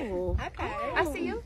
Oh. Okay. I see oh. you.